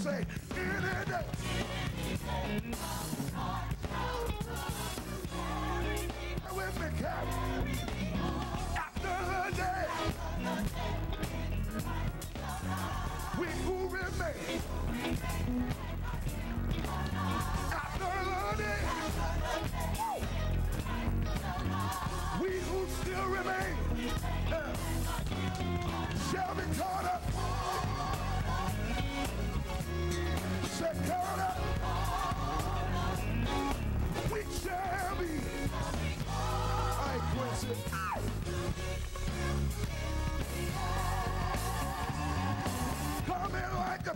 say, any day. With me. After the day, we who remain. After the day,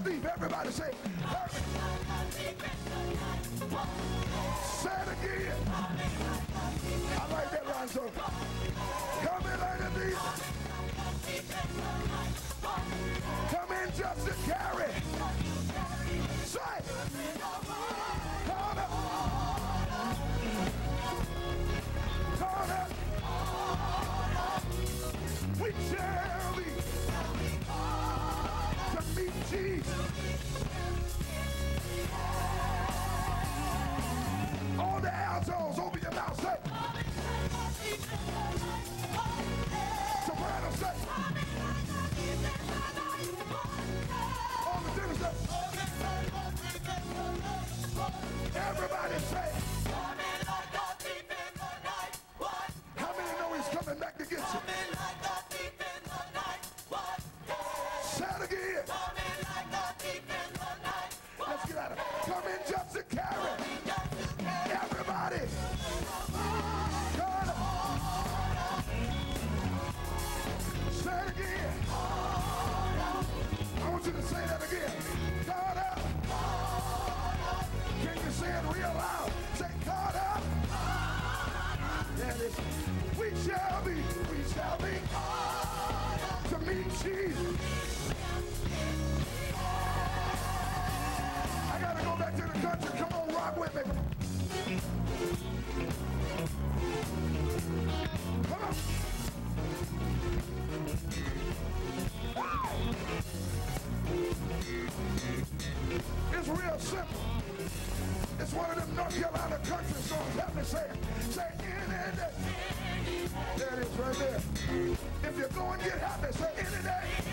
thief. Everybody say. Say it again. I like that line so. Come in like a thief. Come in just to. Say. Everybody say. Coming like a thief in the night. What? How many know he's coming back to get you? Say it again. Let's get out of it. Come in just to I gotta go back to the country. Come on, rock with me. Come on. It's real simple. It's one of them North Carolina country songs. Help me say it. Say is. If you're going, to get happy. Say any day.